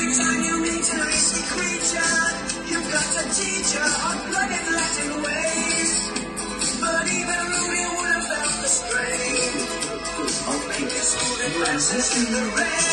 Every time you meet a risky creature, you've got to teach her unplugged Latin ways. But even Rudy would have felt the strain of making school advances in the rain.